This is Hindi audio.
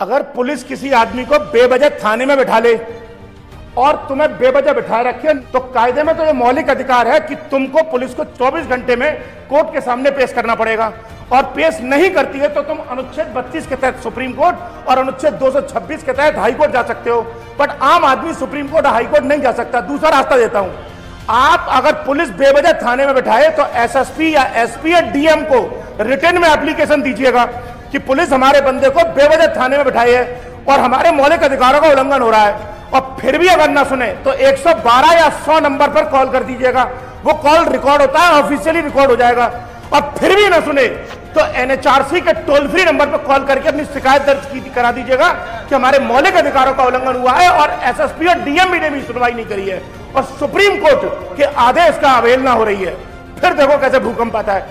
अगर पुलिस किसी आदमी को बेवजह थाने में बैठा ले और तुम्हें बेवजह बिठाए रखे तो कायदे में तो ये मौलिक अधिकार है कि तुमको पुलिस को 24 घंटे में कोर्ट के सामने पेश करना पड़ेगा। और पेश नहीं करती है तो तुम अनुच्छेद 32 के तहत सुप्रीम कोर्ट और अनुच्छेद 226 के तहत हाई कोर्ट जा सकते हो। बट आम आदमी सुप्रीम कोर्ट हाई कोर्ट नहीं जा सकता। दूसरा रास्ता देता हूँ। आप अगर पुलिस बेवजह थाने में बैठाए तो एसएसपी या एसपी या डीएम को रिटर्न में एप्लीकेशन दीजिएगा। कि पुलिस हमारे बंदे को बेवजह थाने में बैठाई है और हमारे मौलिक अधिकारों का उल्लंघन हो रहा है। और फिर भी अगर ना सुने तो 112 या 100 नंबर पर कॉल कर दीजिएगा। वो कॉल रिकॉर्ड होता है, ऑफिशियली रिकॉर्ड हो जाएगा। और फिर भी ना सुने तो एनएचआरसी के टोल फ्री नंबर पर कॉल करके अपनी शिकायत दर्ज की करा दीजिएगा कि हमारे मौलिक अधिकारों का उल्लंघन हुआ है और एसएसपी और डीएमबी ने भी सुनवाई नहीं करी है। और सुप्रीम कोर्ट के आदेश का अवेलना हो रही है। फिर देखो कैसे भूकंप आता है।